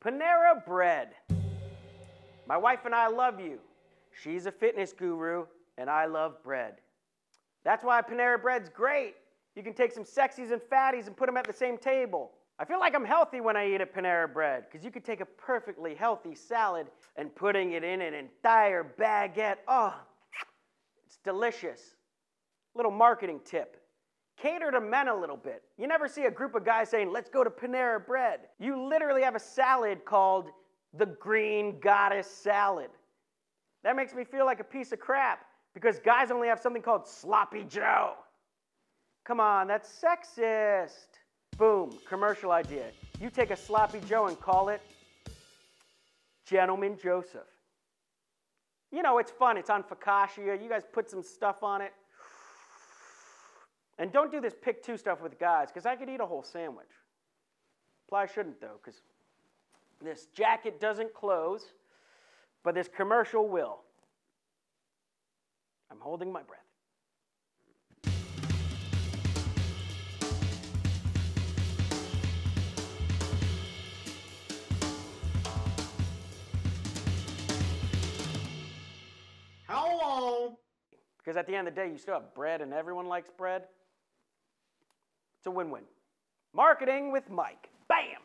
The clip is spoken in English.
Panera Bread. My wife and I love you. She's a fitness guru, and I love bread. That's why Panera Bread's great. You can take some sexies and fatties and put them at the same table. I feel like I'm healthy when I eat at Panera Bread because you could take a perfectly healthy salad and putting it in an entire baguette. Oh, it's delicious. Little marketing tip. Cater to men a little bit. You never see a group of guys saying, let's go to Panera Bread. You literally have a salad called the Green Goddess Salad. That makes me feel like a piece of crap because guys only have something called Sloppy Joe. Come on, that's sexist. Boom, commercial idea. You take a Sloppy Joe and call it Gentleman Joseph. You know, it's fun. It's on focaccia. You guys put some stuff on it. And don't do this pick two stuff with guys, because I could eat a whole sandwich. Probably shouldn't, though, because this jacket doesn't close, but this commercial will. I'm holding my breath. How long? Because at the end of the day, you still have bread and everyone likes bread. It's a win win. Marketing with Mike. Bam!